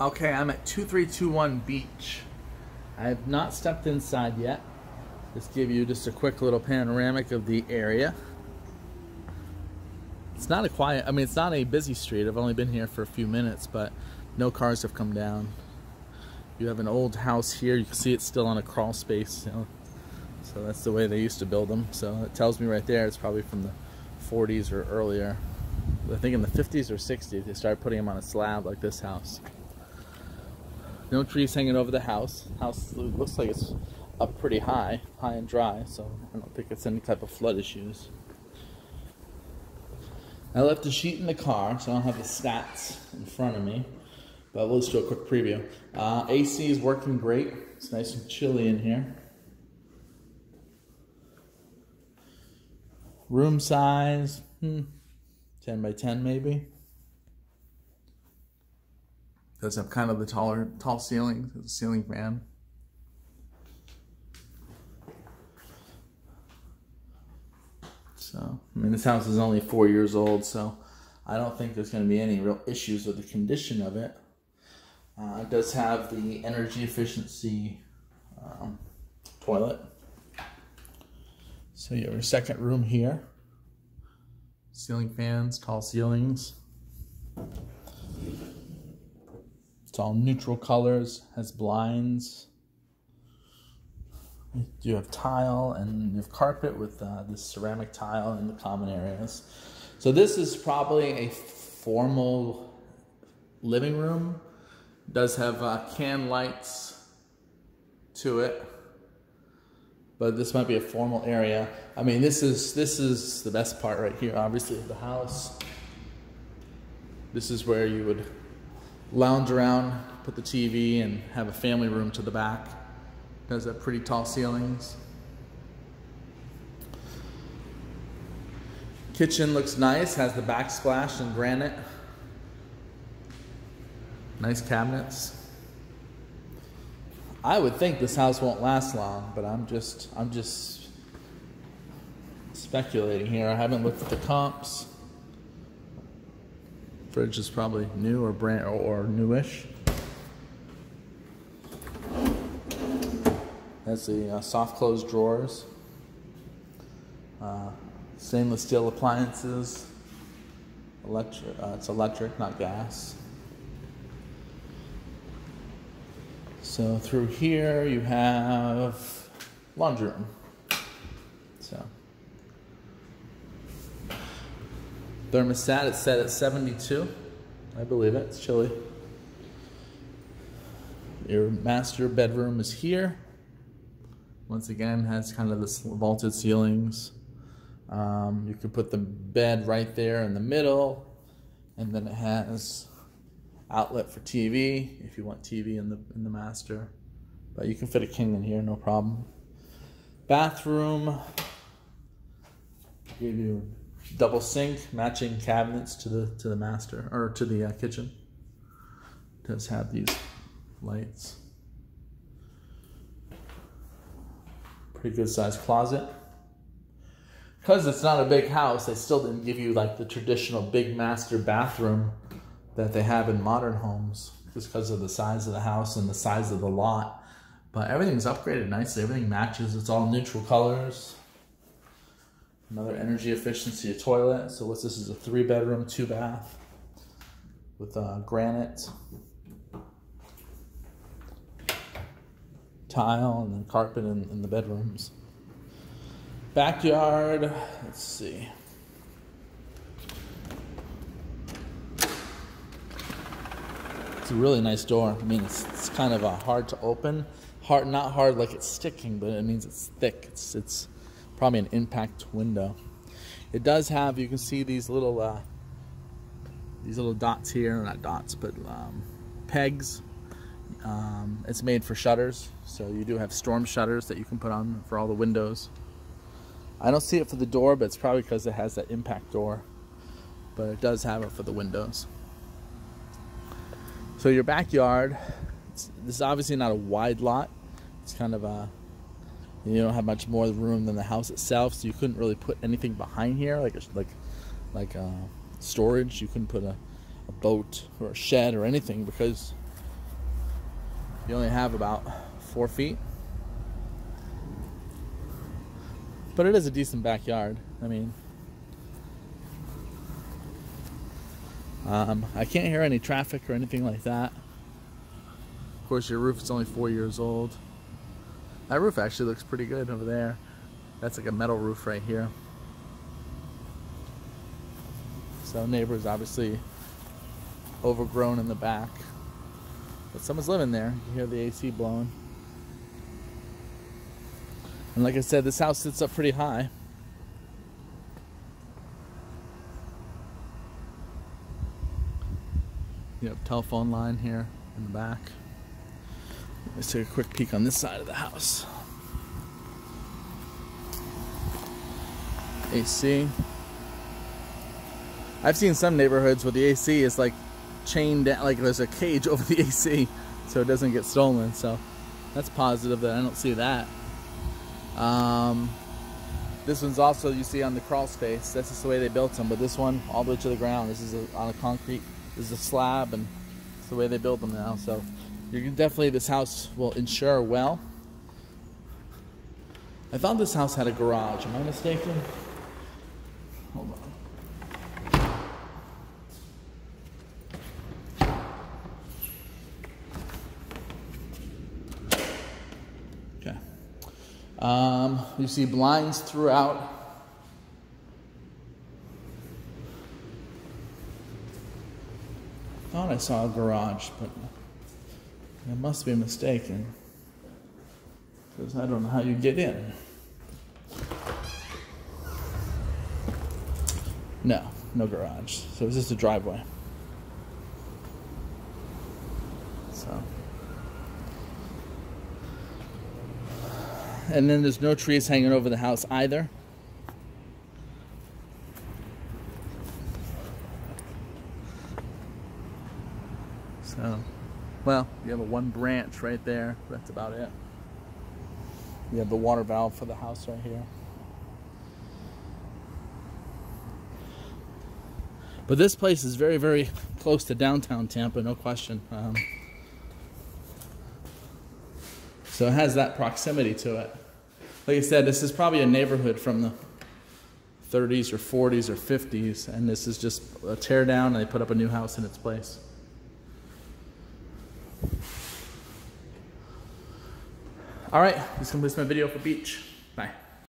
Okay, I'm at 2321 Beach. I have not stepped inside yet. Just give you just a quick little panoramic of the area. It's not a quiet, I mean, it's not a busy street. I've only been here for a few minutes, but no cars have come down. You have an old house here. You can see it's still on a crawl space. You know? So that's the way they used to build them. So it tells me right there it's probably from the 40s or earlier. I think in the 50s or 60s they started putting them on a slab like this house. No trees hanging over the house. House looks like it's up pretty high, high and dry, so I don't think it's any type of flood issues. I left the sheet in the car, so I don't have the stats in front of me, but we'll just do a quick preview. Uh, AC is working great. It's nice and chilly in here. Room size, hmm, 10 by 10 maybe does have kind of the taller, tall ceiling, the ceiling fan. So, I mean, this house is only four years old, so I don't think there's going to be any real issues with the condition of it. Uh, it does have the energy efficiency um, toilet. So you have your second room here. Ceiling fans, tall ceilings. It's all neutral colors, has blinds. You have tile and you have carpet with uh, this ceramic tile in the common areas. So this is probably a formal living room. It does have uh, can lights to it, but this might be a formal area. I mean, this is this is the best part right here. Obviously, of the house. This is where you would lounge around, put the TV, and have a family room to the back. Does have pretty tall ceilings. Kitchen looks nice, has the backsplash and granite. Nice cabinets. I would think this house won't last long, but I'm just I'm just speculating here. I haven't looked at the comps. Fridge is probably new or brand or, or newish. That's the uh, soft close drawers. Uh, stainless steel appliances. Electric. Uh, it's electric, not gas. So through here you have laundry room. So. Thermostat is set at 72. I believe it. It's chilly. Your master bedroom is here. Once again, has kind of this vaulted ceilings. Um, you can put the bed right there in the middle, and then it has outlet for TV if you want TV in the in the master. But you can fit a king in here, no problem. Bathroom. Give you double sink, matching cabinets to the to the master or to the uh, kitchen. It does have these lights. Pretty good sized closet. Because it's not a big house, they still didn't give you like the traditional big master bathroom that they have in modern homes, just because of the size of the house and the size of the lot. But everything's upgraded nicely. Everything matches. It's all neutral colors. Another energy efficiency toilet. So what's this is a three bedroom, two bath with uh, granite tile and then carpet in, in the bedrooms. Backyard, let's see. It's a really nice door. I mean, it's, it's kind of uh, hard to open. Hard, not hard like it's sticking, but it means it's thick. It's it's probably an impact window. It does have, you can see these little, uh, these little dots here, not dots, but um, pegs. Um, it's made for shutters, so you do have storm shutters that you can put on for all the windows. I don't see it for the door, but it's probably because it has that impact door. But it does have it for the windows. So your backyard, this is obviously not a wide lot. It's kind of a you don't have much more room than the house itself, so you couldn't really put anything behind here, like a, like like uh, storage. You couldn't put a, a boat or a shed or anything because You only have about four feet. But it is a decent backyard. I mean, um, I can't hear any traffic or anything like that. Of course, your roof is only four years old. That roof actually looks pretty good over there. That's like a metal roof right here. So neighbors obviously overgrown in the back. But someone's living there. You hear the AC blowing. And like I said, this house sits up pretty high. You have telephone line here in the back. Let's take a quick peek on this side of the house. AC. I've seen some neighborhoods where the AC is like chained down, like there's a cage over the AC so it doesn't get stolen. So that's positive that I don't see that. Um, this one's also, you see on the crawl space, that's just the way they built them. But this one, all the way to the ground, this is a, on a concrete, this is a slab, and it's the way they build them now. So you can definitely, this house will insure well. I thought this house had a garage. Am I mistaken? Hold on. Okay. Um, you see blinds throughout. I Thought I saw a garage, but I must be mistaken. Because I don't know how you get in. No, no garage. So it's just a driveway. So. And then there's no trees hanging over the house either. So, well, you have a one branch right there. That's about it. You have the water valve for the house right here. But this place is very, very close to downtown Tampa, no question. Um, so it has that proximity to it. Like I said, this is probably a neighborhood from the 30s or 40s or 50s, and this is just a tear down and they put up a new house in its place. All right, this completes my video for beach.